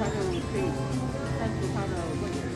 他就可以删除他的问题。